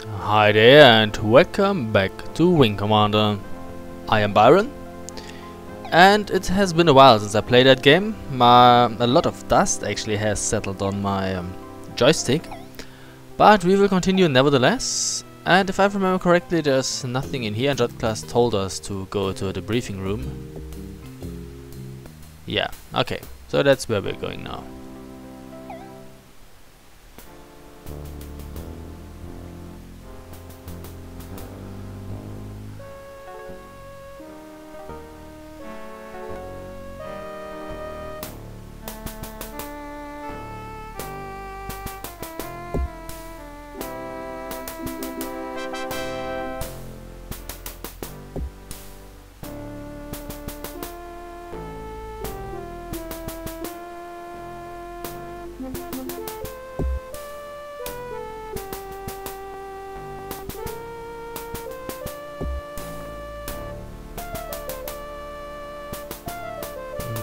Hi there and welcome back to Wing Commander. I am Byron and it has been a while since I played that game. My, a lot of dust actually has settled on my um, joystick but we will continue nevertheless and if I remember correctly there's nothing in here and Class told us to go to the briefing room. Yeah, okay, so that's where we're going now.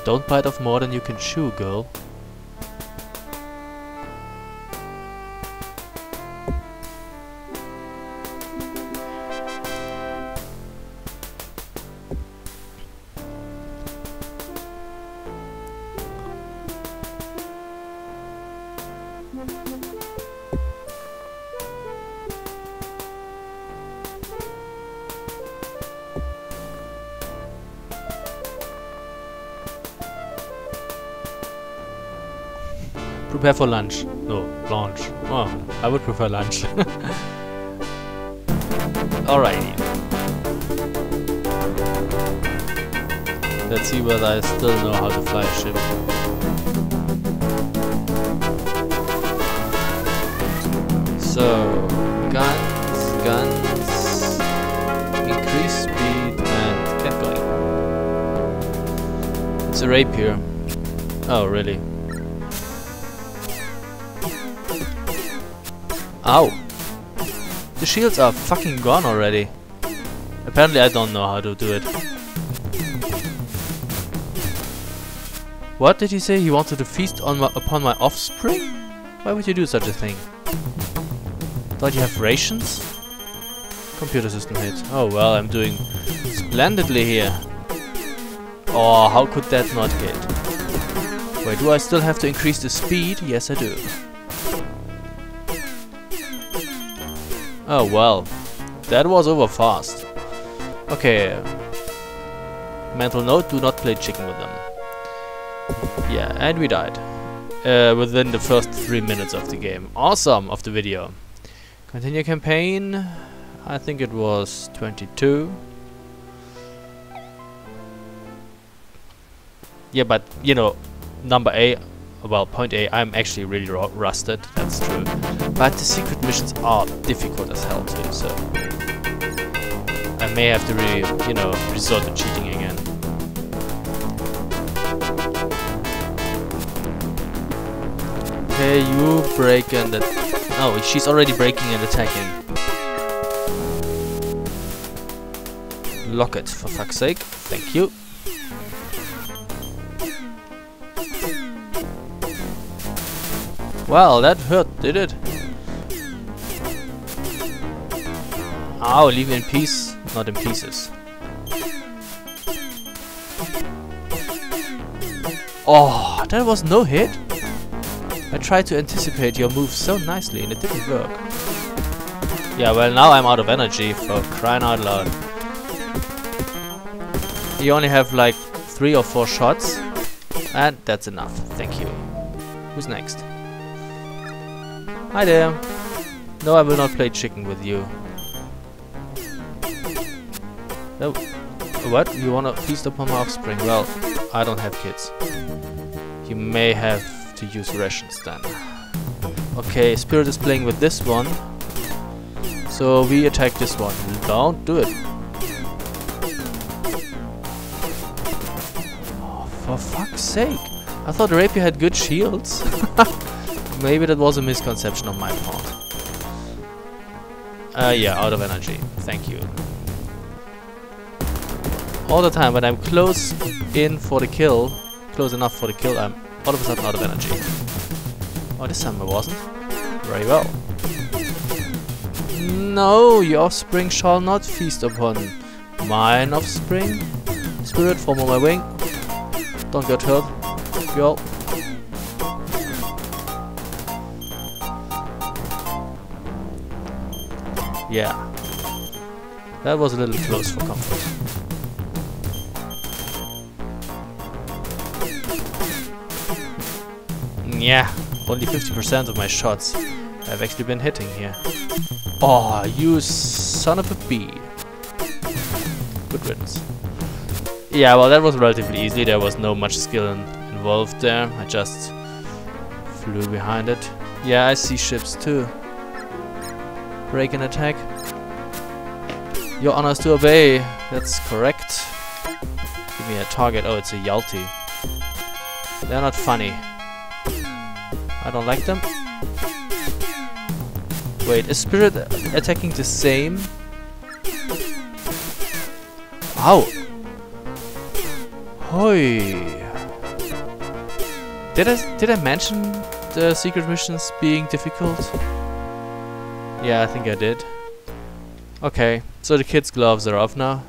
Don't bite off more than you can chew, girl. Prepare for lunch. No, launch. Oh, I would prefer lunch. Alrighty. Let's see whether I still know how to fly a ship. So, guns, guns, increase speed and get going. It's a rapier. Oh, really? Ow! The shields are fucking gone already. Apparently I don't know how to do it. What did he say? He wanted to feast on my, upon my offspring? Why would you do such a thing? Thought you have rations? Computer system hit. Oh well, I'm doing splendidly here. Oh, how could that not hit? Wait, do I still have to increase the speed? Yes, I do. Oh well, that was over fast. Okay. Mental note, do not play chicken with them. Yeah, and we died. Uh, within the first three minutes of the game. Awesome of the video. Continue campaign. I think it was 22. Yeah, but, you know, number A well, point A, I'm actually really rusted, that's true. But the secret missions are difficult as hell too, so... I may have to really, you know, resort to cheating again. Okay, you break and... Oh, she's already breaking and attacking. Lock it, for fuck's sake. Thank you. Well, that hurt, did it? Ah, Ow, leave me in peace, not in pieces. Oh, that was no hit? I tried to anticipate your move so nicely and it didn't work. Yeah, well now I'm out of energy for crying out loud. You only have like three or four shots and that's enough. Thank you. Who's next? Hi there. No, I will not play chicken with you. No. What? You wanna feast upon my offspring? Well, I don't have kids. You may have to use rations then. Okay, Spirit is playing with this one. So we attack this one. Don't do it. Oh, for fuck's sake. I thought Rapier had good shields. Maybe that was a misconception on my part. Uh, yeah, out of energy. Thank you. All the time when I'm close in for the kill, close enough for the kill, I'm all of a sudden out of energy. Oh, this time I wasn't. Very well. No, your offspring shall not feast upon mine offspring. Spirit, form on my wing. Don't get hurt, girl. Yeah. That was a little close for comfort. Mm, yeah, only 50% of my shots have actually been hitting here. Oh, you son of a bee. Good riddance. Yeah, well that was relatively easy. There was no much skill in involved there. I just flew behind it. Yeah, I see ships too. Break and attack. Your honors to obey. That's correct. Give me a target. Oh, it's a Yalti. They're not funny. I don't like them. Wait, is Spirit attacking the same? Ow! Hoi! Did I did I mention the secret missions being difficult? Yeah, I think I did. Okay, so the kids' gloves are off now.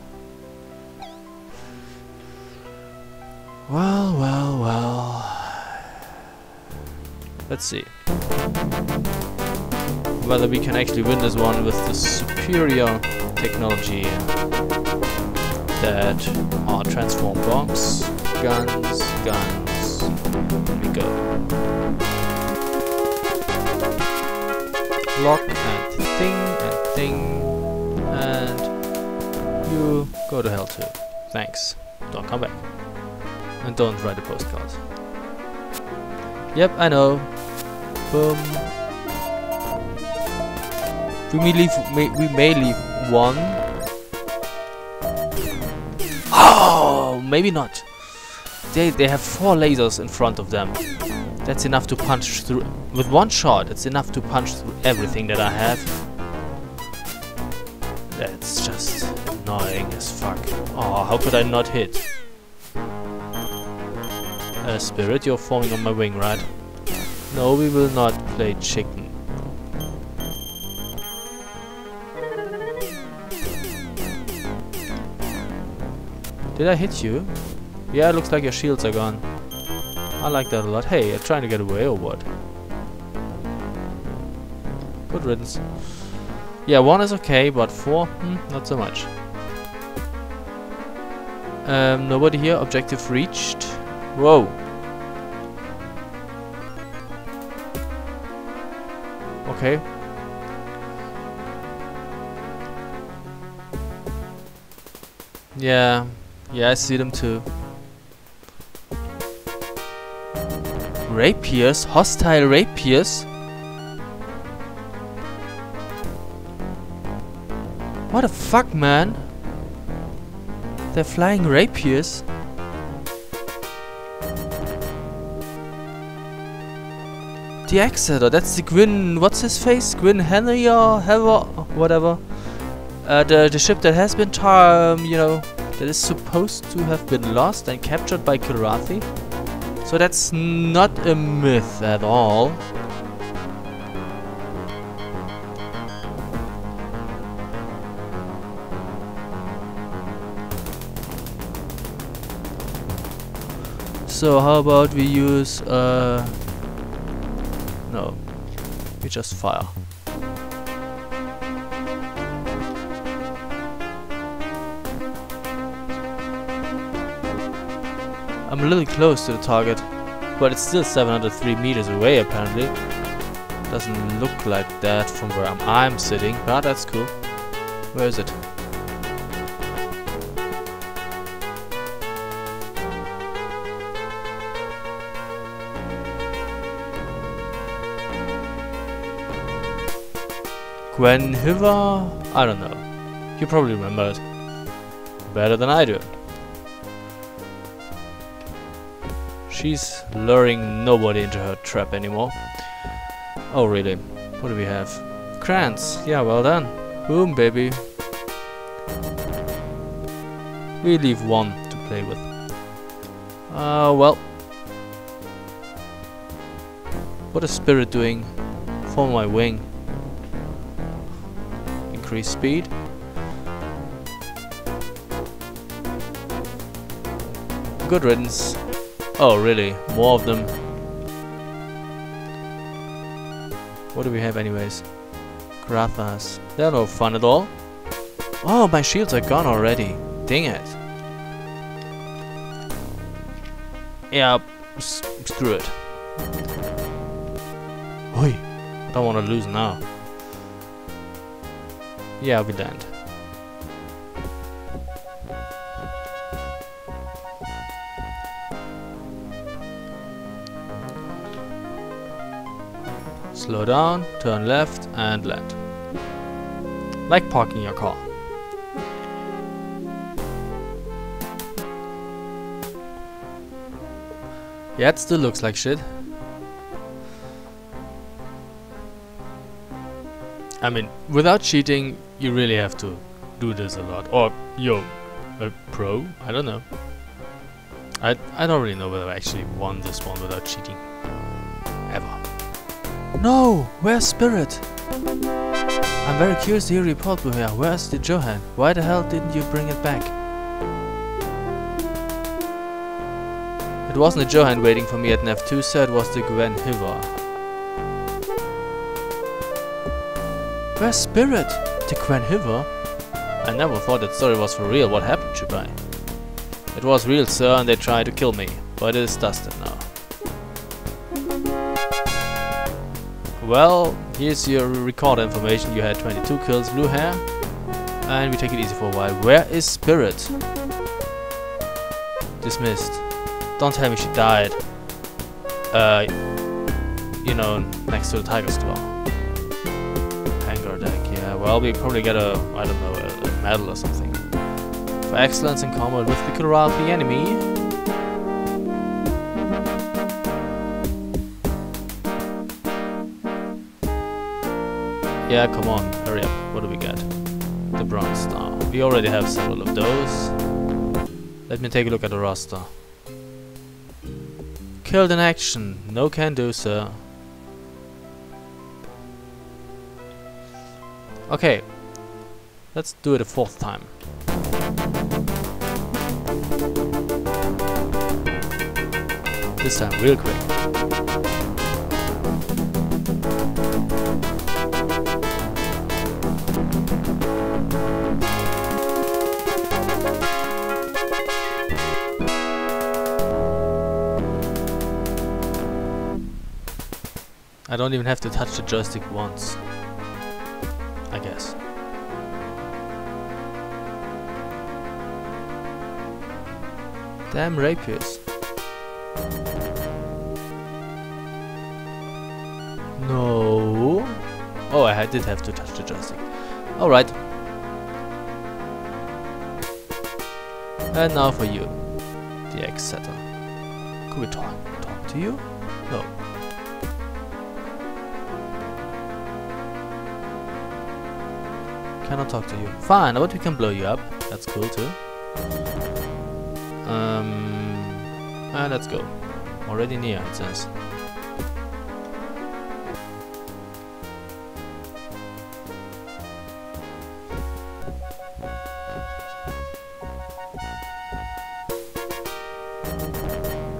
Well, well, well. Let's see. Whether we can actually win this one with the superior technology that are transform bombs, guns, guns. Here we go. Lock thing and thing and you go to hell too. Thanks. Don't come back. And don't write a postcard. Yep, I know. Boom. We may leave. May, we may leave one. Oh, maybe not. They they have four lasers in front of them. That's enough to punch through. With one shot, it's enough to punch through everything that I have. That's just annoying as fuck. Oh, how could I not hit? Uh, Spirit, you're forming on my wing, right? No, we will not play chicken. Did I hit you? Yeah, it looks like your shields are gone. I like that a lot. Hey, you're trying to get away or what? Good riddance. Yeah, one is okay, but four, hmm, not so much. Um, nobody here. Objective reached. Whoa. Okay. Yeah. Yeah, I see them too. Rapiers? Hostile rapiers? What the fuck, man? They're flying rapiers? The Exeter, that's the Gwyn... what's his face? Gwyn Henry or Heather, whatever. Uh, the, the ship that has been, um, you know, that is supposed to have been lost and captured by Kilrathi. So that's not a myth at all. So how about we use uh no we just fire. I'm a little close to the target, but it's still 703 meters away apparently. Doesn't look like that from where I'm, I'm sitting, but that's cool. Where is it? Gwenhyvar? I don't know. You probably remember it. Better than I do. She's luring nobody into her trap anymore. Oh really? What do we have? Krants. Yeah, well done. Boom, baby. We leave one to play with. Uh, well. What is Spirit doing? For my wing. increase speed. Good riddance. Oh, really? More of them? What do we have anyways? Grathas. They're no fun at all. Oh, my shields are gone already. Dang it. Yeah, screw it. Oi, I don't want to lose now. Yeah, we land. Slow down, turn left and land. Like parking your car. Yeah, it still looks like shit. I mean, without cheating, you really have to do this a lot. Or you're a pro? I don't know. I, I don't really know whether I actually won this one without cheating. No! Where's Spirit? I'm very curious to hear your report, Blue. Where's the Johan? Why the hell didn't you bring it back? It wasn't the Johan waiting for me at NEF2, sir, it was the Gwenhyvar. Where's Spirit? The Gwenhyvar? I never thought that story was for real, what happened, Chubai? It was real, sir, and they tried to kill me, but it is dusted now. Well, here's your record information, you had 22 kills, blue hair, and we take it easy for a while. Where is Spirit? Dismissed. Don't tell me she died. Uh, you know, next to the Tiger's Claw. Hangar deck, yeah. Well, we probably get a, I don't know, a, a medal or something. For excellence in combat with the the enemy. Yeah, come on, hurry up. What do we get? The Bronze Star. We already have several of those. Let me take a look at the roster. Killed in action. No can do, sir. Okay. Let's do it a fourth time. This time real quick. Don't even have to touch the joystick once. I guess. Damn rapiers. No. Oh, I did have to touch the joystick. Alright. And now for you, the Exeter. Could we talk, talk to you? No. Cannot talk to you. Fine, but we can blow you up. That's cool too. Um, and let's go. Already near, it says.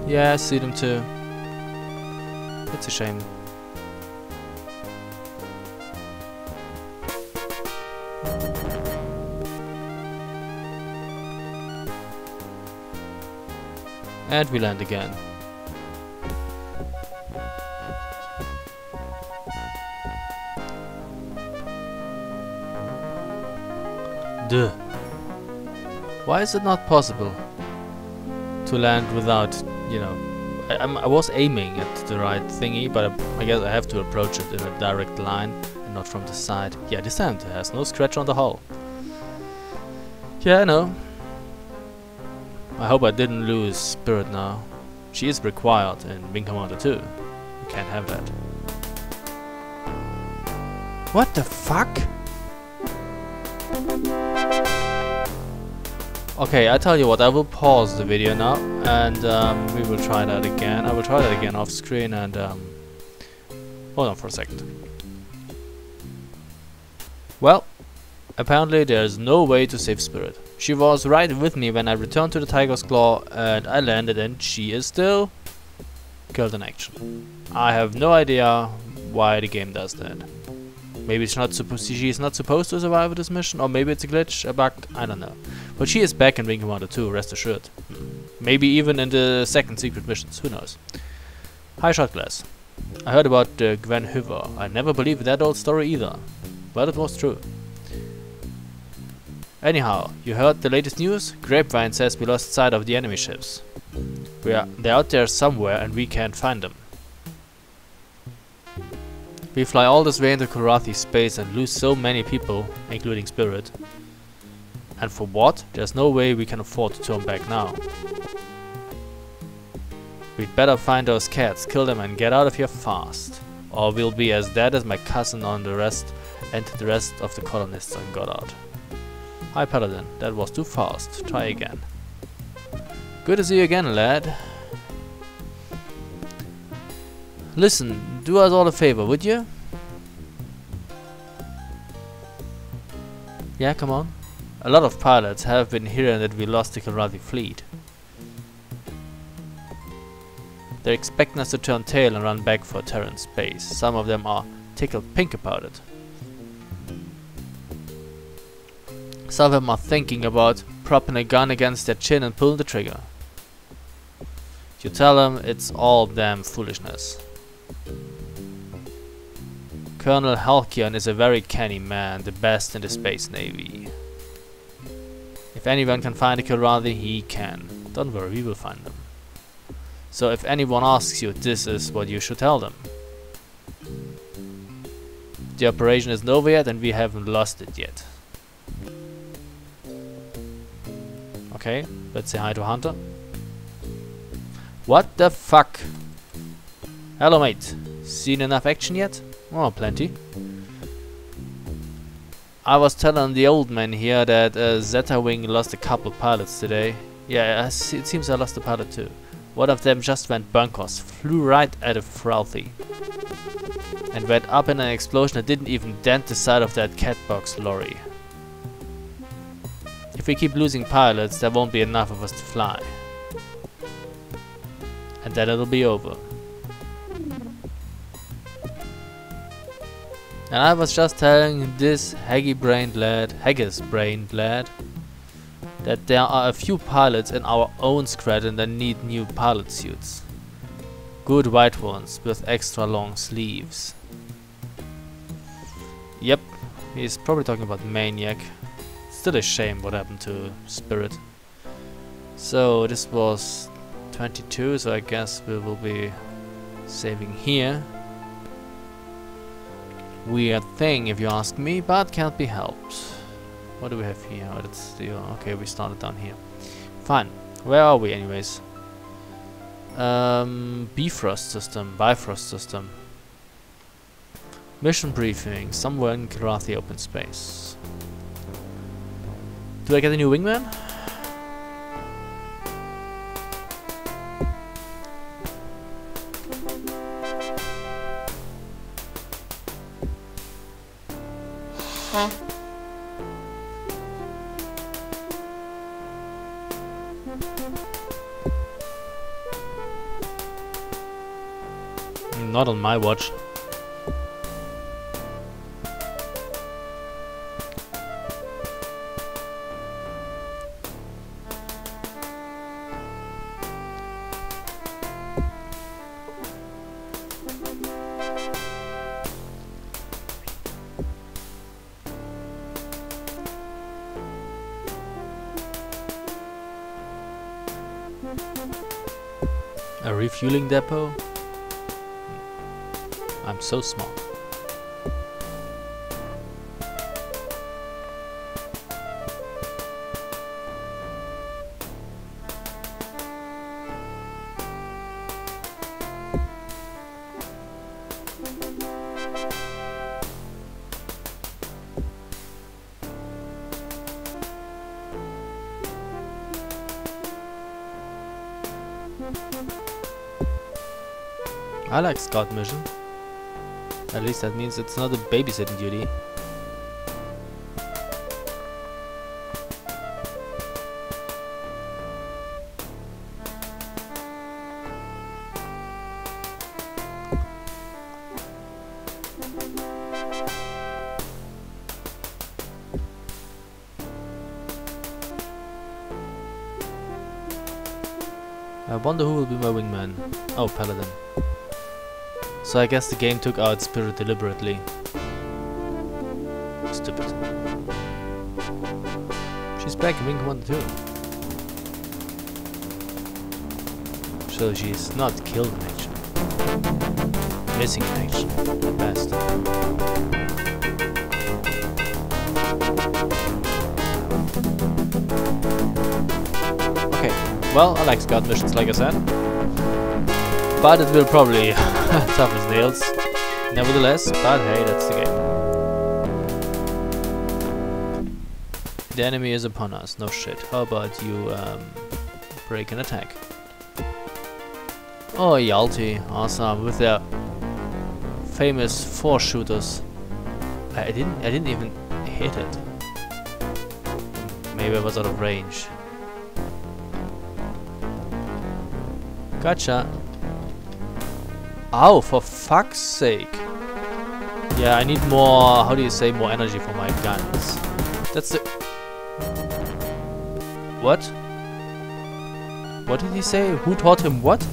Yeah, I see them too. It's a shame. And we land again. Duh. Why is it not possible to land without, you know, I, I, was aiming at the right thingy, but I, I guess I have to approach it in a direct line and not from the side. Yeah, this it has no scratch on the hull. Yeah, I know. I hope I didn't lose Spirit now. She is required in Wing Commander 2. You can't have that. What the fuck? Okay, I tell you what, I will pause the video now and um, we will try that again. I will try that again off screen and um, hold on for a second. Well, Apparently there is no way to save Spirit. She was right with me when I returned to the Tiger's Claw and I landed and she is still killed in action. I have no idea why the game does that. Maybe it's not supposed she is not supposed to survive this mission, or maybe it's a glitch, a bug, I don't know. But she is back in Wing Commander 2, rest assured. Maybe even in the second secret missions, who knows. Hi Shot Glass. I heard about uh, Gwenhyvar. I never believed that old story either. But it was true. Anyhow, you heard the latest news? Grapevine says we lost sight of the enemy ships. We are, they're out there somewhere and we can't find them. We fly all this way into Kilrathi space and lose so many people, including Spirit. And for what? There's no way we can afford to turn back now. We'd better find those cats, kill them and get out of here fast. Or we'll be as dead as my cousin on the rest and the rest of the colonists on Goddard. Hi Paladin, that was too fast. Try again. Good to see you again, lad. Listen, do us all a favor, would you? Yeah, come on. A lot of pilots have been hearing that we lost the Kilrathi fleet. They're expecting us to turn tail and run back for Terran space. Some of them are tickled pink about it. Some of them are thinking about propping a gun against their chin and pulling the trigger. You tell them it's all damn foolishness. Colonel Halcyon is a very canny man, the best in the Space Navy. If anyone can find a Kilrathi, he can. Don't worry, we will find them. So if anyone asks you, this is what you should tell them. The operation is over yet and we haven't lost it yet. Okay, let's say hi to Hunter. What the fuck? Hello mate, seen enough action yet? Oh, plenty. I was telling the old man here that uh, Zeta Wing lost a couple pilots today. Yeah, it seems I lost a pilot too. One of them just went bunkers, flew right at a Fralthi. And went up in an explosion that didn't even dent the side of that catbox lorry. If we keep losing pilots, there won't be enough of us to fly. And then it'll be over. And I was just telling this haggy-brained lad, haggis-brained lad, that there are a few pilots in our own squadron that need new pilot suits. Good white ones with extra long sleeves. Yep, he's probably talking about Maniac. Still a shame what happened to Spirit. So this was 22, so I guess we will be saving here. Weird thing if you ask me, but can't be helped. What do we have here? Oh, that's the okay. We started down here. Fine. Where are we, anyways? Um, Bifrost system, Bifrost system. Mission briefing. Somewhere in Kilrathi open space. Do I get a new wingman? Not on my watch. A refueling depot? I'm so small. I like Scott mission. At least that means it's not a babysitting duty. I wonder who will be my wingman. Oh, Paladin. So I guess the game took out Spirit deliberately. Stupid. She's back in Wing Commander 2. So she's not killed in action. Missing in action, at best. Okay, well, I like scout missions, like I said. But it will probably tough as nails. Nevertheless, but hey, that's the game. The enemy is upon us, no shit. How about you um, break an attack? Oh, Yalti, awesome, with their famous four shooters. I didn't, I didn't even hit it. Maybe I was out of range. Gotcha. Ow, for fuck's sake. Yeah, I need more, how do you say, more energy for my guns. That's the... What? What did he say? Who taught him what?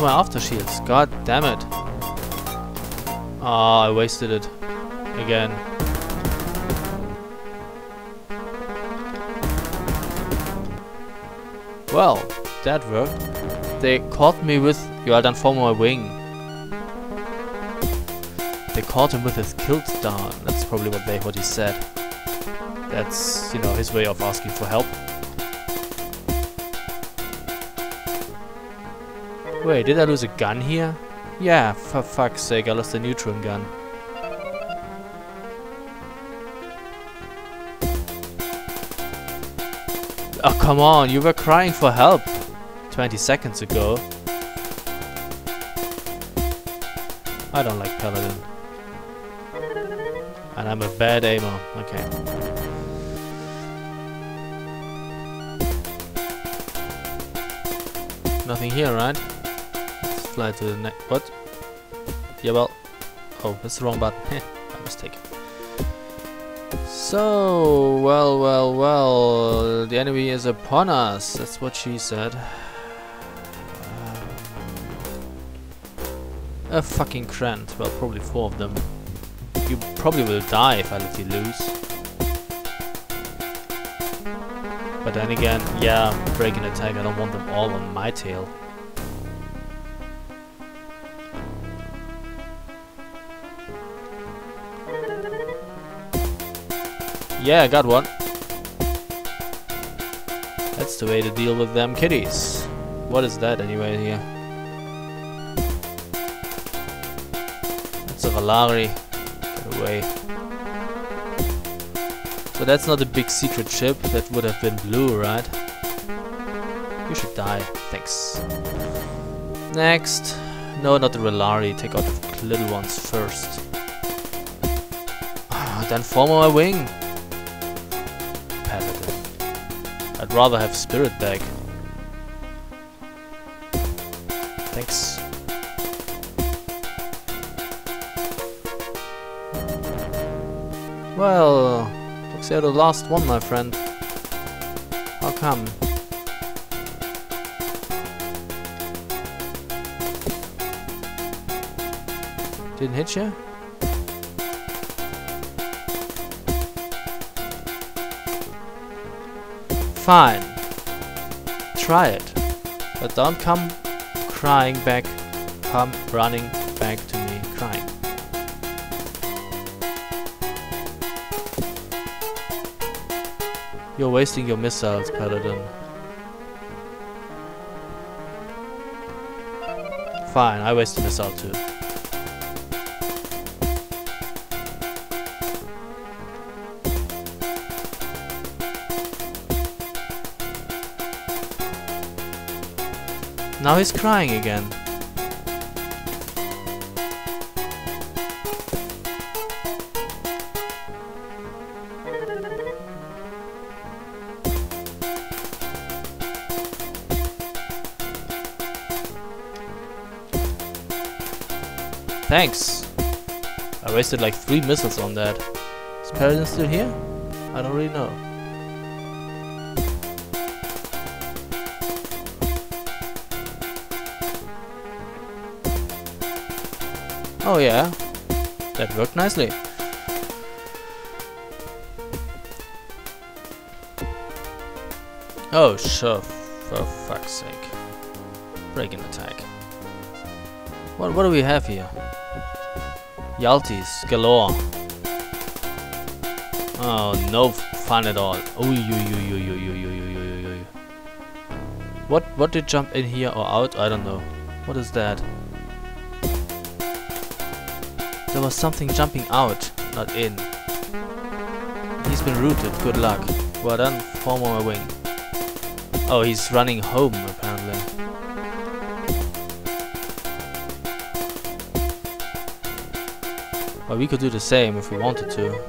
My after shields? God damn it. Ah, I wasted it. Again. Well, that worked. They caught me with... You are done for my wing. They caught him with his kilt down. That's probably what they what he said. That's, you know, his way of asking for help. Wait, did I lose a gun here? Yeah, for fuck's sake, I lost a neutron gun. Oh, come on, you were crying for help 20 seconds ago. I don't like Paladin. And I'm a bad aimer. Okay. Nothing here, right? Fly to the next. What? Yeah, well. Oh, that's the wrong button. My mistake. So, well, well, well. The enemy is upon us. That's what she said. A fucking Krant. Well, probably four of them. You probably will die if I let you lose. But then again, yeah, break an attack, I don't want them all on my tail. Yeah, I got one. That's the way to deal with them kitties. What is that anyway here? That's a Ralari. Get away. So that's not a big secret ship. That would have been blue, right? You should die. Thanks. Next. No, not the Ralari. Take out the little ones first. then form my wing. I'd rather have Spirit back. Thanks. Well, looks like the last one, my friend. How come? Didn't hit you? Fine. Try it. But don't come crying back. Come running back to me crying. You're wasting your missiles, Paladin. Fine, I waste a missile too. Now he's crying again. Thanks! I wasted like three missiles on that. Is Paladin still here? I don't really know. Oh yeah, that worked nicely. Oh sure, for fuck's sake. Break an attack. What, what do we have here? Yaltis galore. Oh, no fun at all. Ooh, you, you, you, you, you, you, you, you, you. What what did jump in here or out? I don't know. What is that? There was something jumping out, not in. He's been rooted. Good luck. Well done. Form on my wing. Oh, he's running home apparently. Well, we could do the same if we wanted to.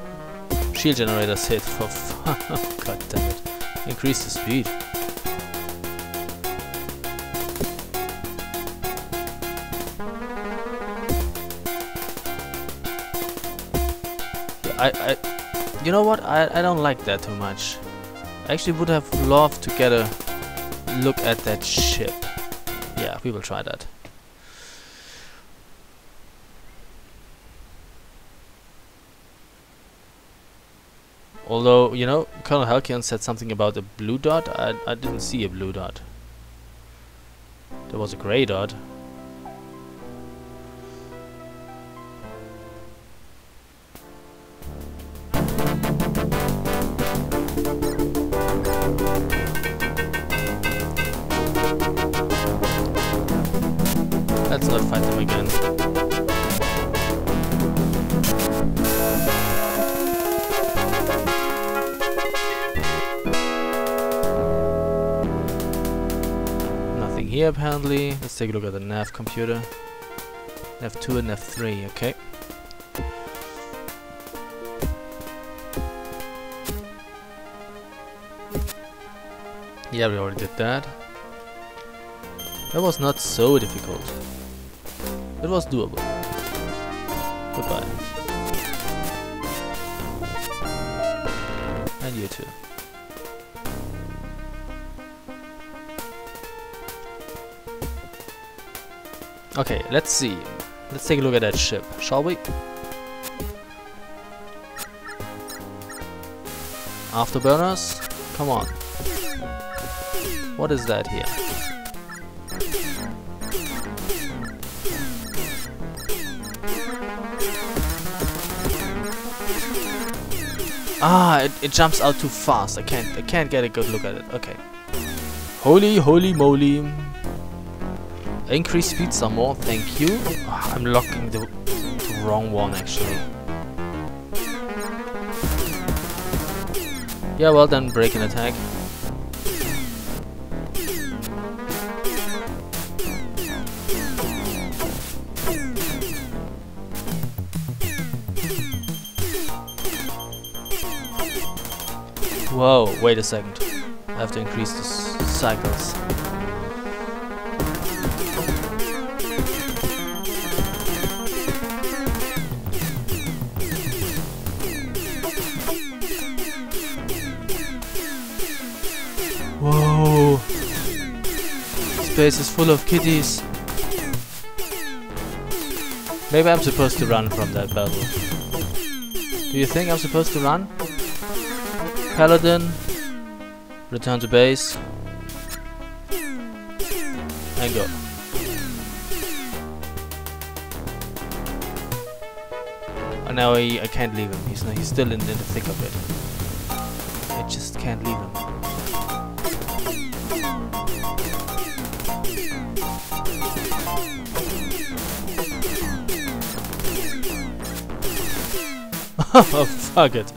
Shield generators hit for God damn it. Increase the speed. I, I, you know what? I, I don't like that too much. I actually would have loved to get a look at that ship. Yeah, we will try that. Although, you know, Colonel Halcyon said something about a blue dot. I, I didn't see a blue dot. There was a grey dot. Let's fight them again. Nothing here apparently. Let's take a look at the nav computer. Nav 2 and nav 3, okay. Yeah, we already did that. That was not so difficult. It was doable. Goodbye. And you too. Okay, let's see. Let's take a look at that ship, shall we? Afterburners? Come on. What is that here? Ah, it, it jumps out too fast. I can't I can't get a good look at it. Okay. Holy holy moly. Increase speed some more, thank you. Ah, I'm locking the, the wrong one actually. Yeah, well done, break an attack. Whoa, wait a second. I have to increase the cycles. Whoa! Space is full of kitties. Maybe I'm supposed to run from that battle. Do you think I'm supposed to run? Paladin, return to base, and go. And oh, now I, I can't leave him. He's he's still in, in the thick of it. I just can't leave him. oh fuck it.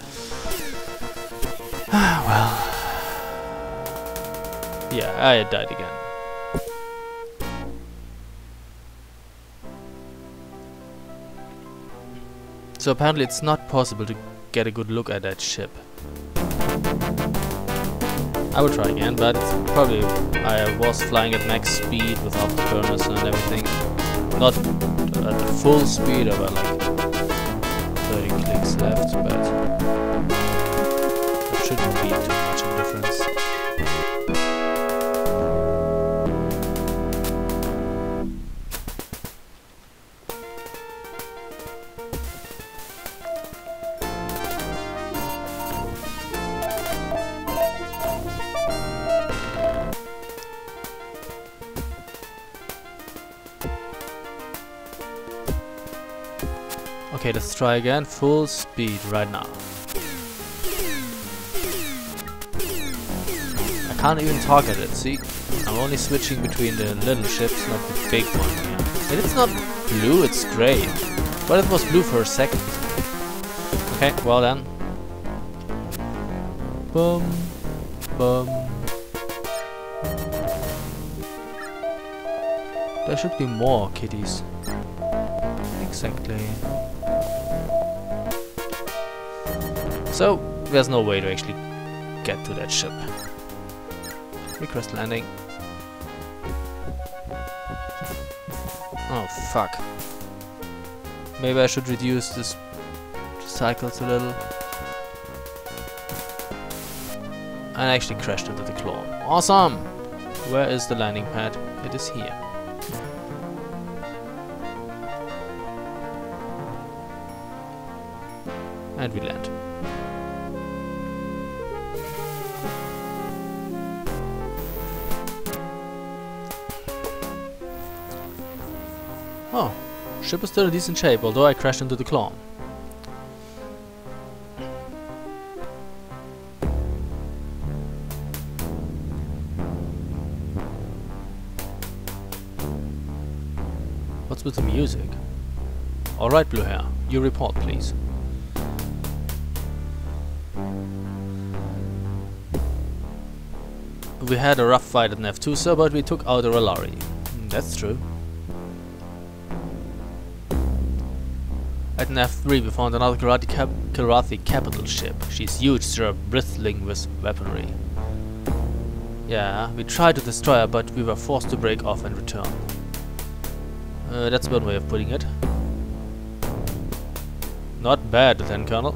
Yeah, had died again. So apparently it's not possible to get a good look at that ship. I will try again, but probably I was flying at max speed with afterburners and everything. Not at the full speed of like try again. Full speed right now. I can't even target it, see? I'm only switching between the little ships, not the big one. And it's not blue, it's grey. But it was blue for a second. Okay, well then. Boom. Boom. There should be more kitties. Exactly. So, there's no way to actually get to that ship. Request landing. Oh, fuck. Maybe I should reduce this cycles a little. And I actually crashed into the claw. Awesome! Where is the landing pad? It is here. And we land. Ship is still in decent shape, although I crashed into the clone. What's with the music? Alright, Bluehair, you report, please. We had a rough fight at Nav2, sir, but we took out a Ralari. Hmm, that's true. At Nav3 we found another Kilrathi, cap capital ship. She's huge, sir, bristling with weaponry. Yeah, we tried to destroy her, but we were forced to break off and return. Uh, that's one way of putting it. Not bad, then, Colonel.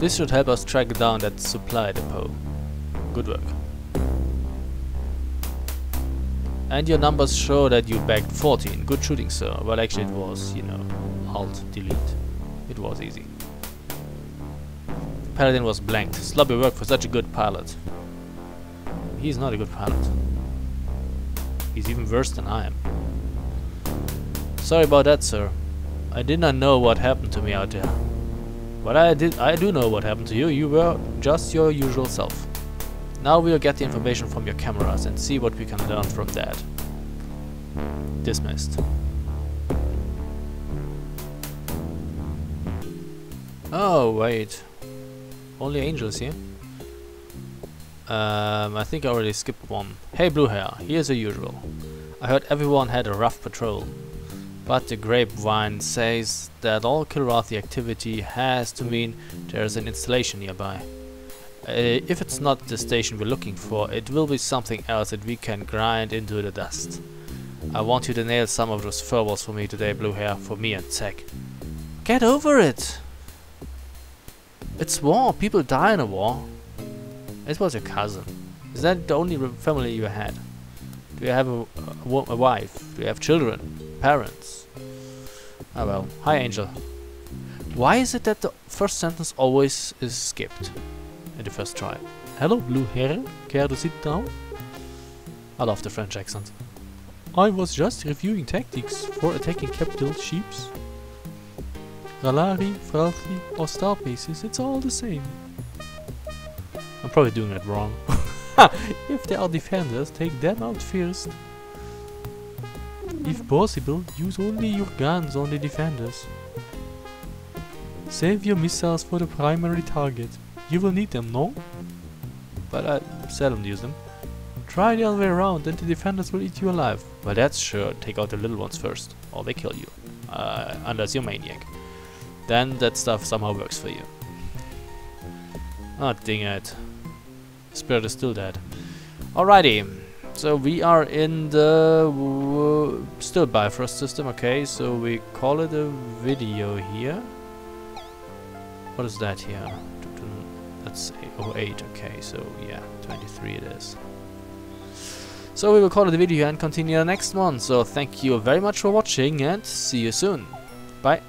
This should help us track down that supply depot. Good work. And your numbers show that you bagged 14. Good shooting, sir. Well, actually it was, you know, Alt, Delete. It was easy. Paladin was blanked. Sloppy work for such a good pilot. He's not a good pilot. He's even worse than I am. Sorry about that, sir. I did not know what happened to me out there. But I did I do know what happened to you. You were just your usual self. Now we'll get the information from your cameras and see what we can learn from that. Dismissed. Oh, wait. Only angels here? Um, I think I already skipped one. Hey Bluehair, here's the usual. I heard everyone had a rough patrol. But the grapevine says that all Kilrathi activity has to mean there's an installation nearby. Uh, if it's not the station we're looking for, it will be something else that we can grind into the dust. I want you to nail some of those furballs for me today, Bluehair, for me and Zack. Get over it! It's war, people die in a war. It was your cousin. Is that the only family you had? Do you have a, a, a wife? Do you have children? Parents? Ah well. Hi Angel. Why is it that the first sentence always is skipped in the first try? Hello blue hair, care to sit down? I love the French accent. I was just reviewing tactics for attacking capital ships. Ralari, Fralthi or star bases, it's all the same. I'm probably doing it wrong. if there are defenders, take them out first. If possible, use only your guns on the defenders. Save your missiles for the primary target. You will need them, no? But I seldom use them. Try the other way around and the defenders will eat you alive. Well that's sure, take out the little ones first, or they kill you. Uh, unless you're maniac. Then that stuff somehow works for you. Ah, oh, dang it. Spirit is still dead. Alrighty, so we are in the still Bifrost system, okay, so we call it a video here. What is that here? That's 08, okay, so yeah, 23 it is. So we will call it a video and continue the next one, so thank you very much for watching and see you soon. Bye.